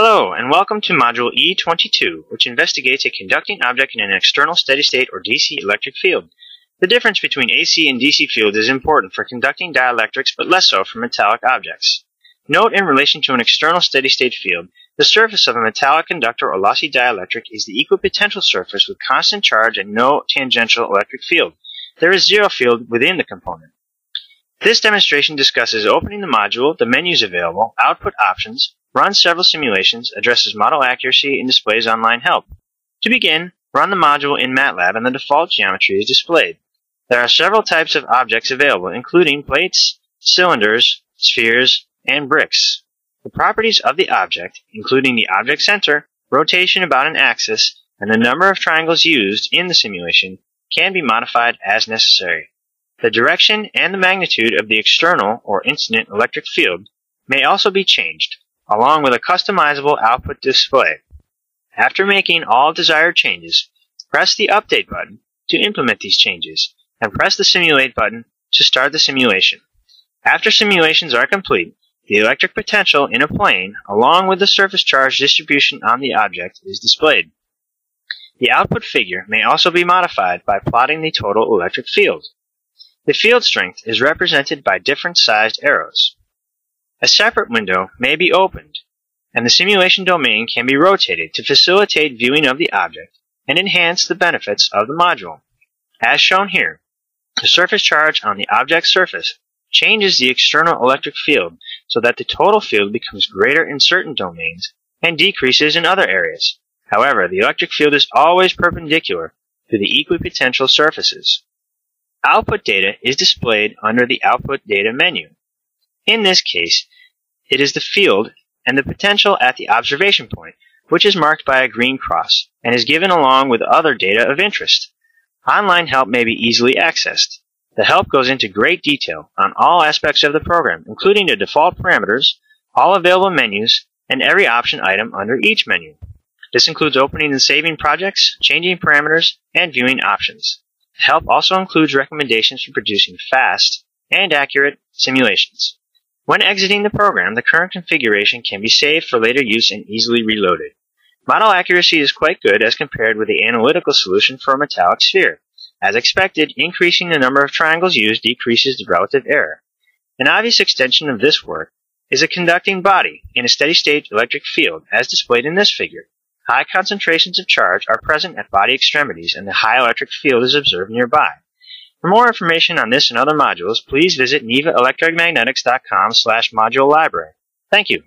Hello, and welcome to Module E22, which investigates a conducting object in an external steady-state or DC electric field. The difference between AC and DC fields is important for conducting dielectrics, but less so for metallic objects. Note in relation to an external steady-state field, the surface of a metallic conductor or lossy dielectric is the equipotential surface with constant charge and no tangential electric field. There is zero field within the component. This demonstration discusses opening the module, the menus available, output options, runs several simulations, addresses model accuracy, and displays online help. To begin, run the module in MATLAB and the default geometry is displayed. There are several types of objects available, including plates, cylinders, spheres, and bricks. The properties of the object, including the object center, rotation about an axis, and the number of triangles used in the simulation, can be modified as necessary. The direction and the magnitude of the external or incident electric field may also be changed along with a customizable output display. After making all desired changes, press the Update button to implement these changes, and press the Simulate button to start the simulation. After simulations are complete, the electric potential in a plane, along with the surface charge distribution on the object, is displayed. The output figure may also be modified by plotting the total electric field. The field strength is represented by different sized arrows. A separate window may be opened, and the simulation domain can be rotated to facilitate viewing of the object and enhance the benefits of the module. As shown here, the surface charge on the object's surface changes the external electric field so that the total field becomes greater in certain domains and decreases in other areas. However, the electric field is always perpendicular to the equipotential surfaces. Output data is displayed under the Output Data menu. In this case, it is the field and the potential at the observation point, which is marked by a green cross and is given along with other data of interest. Online help may be easily accessed. The help goes into great detail on all aspects of the program, including the default parameters, all available menus, and every option item under each menu. This includes opening and saving projects, changing parameters, and viewing options. The help also includes recommendations for producing fast and accurate simulations. When exiting the program, the current configuration can be saved for later use and easily reloaded. Model accuracy is quite good as compared with the analytical solution for a metallic sphere. As expected, increasing the number of triangles used decreases the relative error. An obvious extension of this work is a conducting body in a steady-state electric field, as displayed in this figure. High concentrations of charge are present at body extremities, and the high electric field is observed nearby. For more information on this and other modules, please visit nevaelectromagnetics.com slash module library. Thank you.